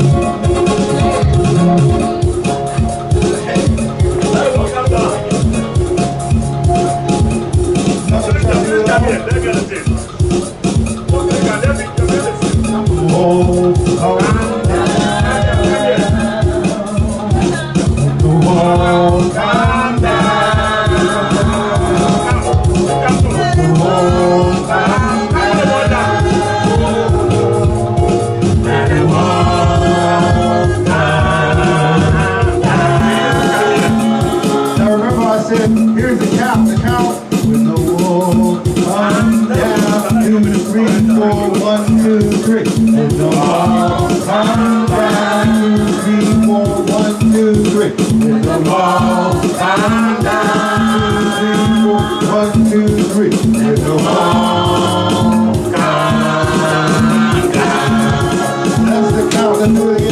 Thank all time now. One, two, three, with the. That's the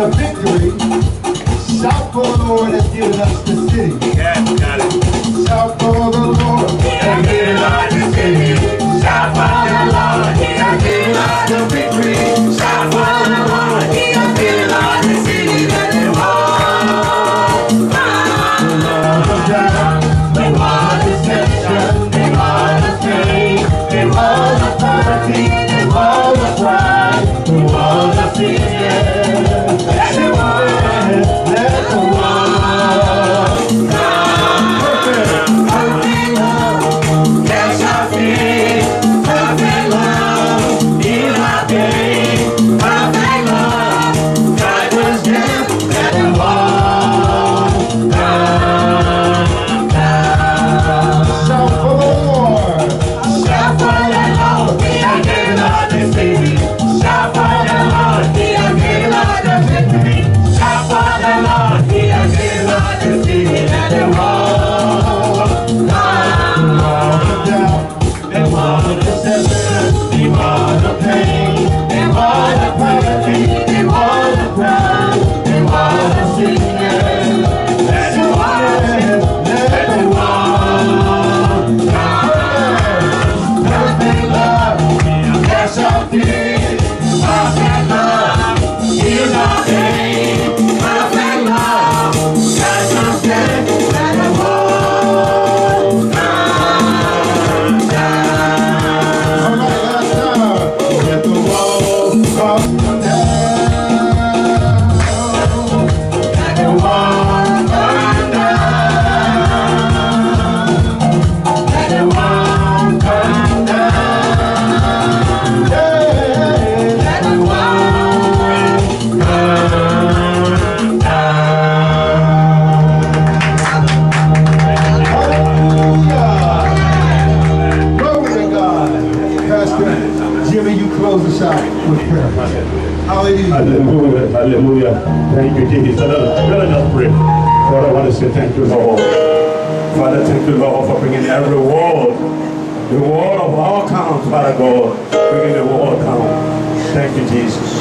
to victory, shout for the Lord has given us the city. Yeah, got it. Shout for the Lord has given us the city. Shout for the Lord He has given us the city. Be one of pain. Thank you, Jesus. Let us, pray. Lord, I want to say thank you, Lord. Father, thank you, Lord, for bringing every word, the word of all counts, Father God, bringing the word down. Thank you, Jesus.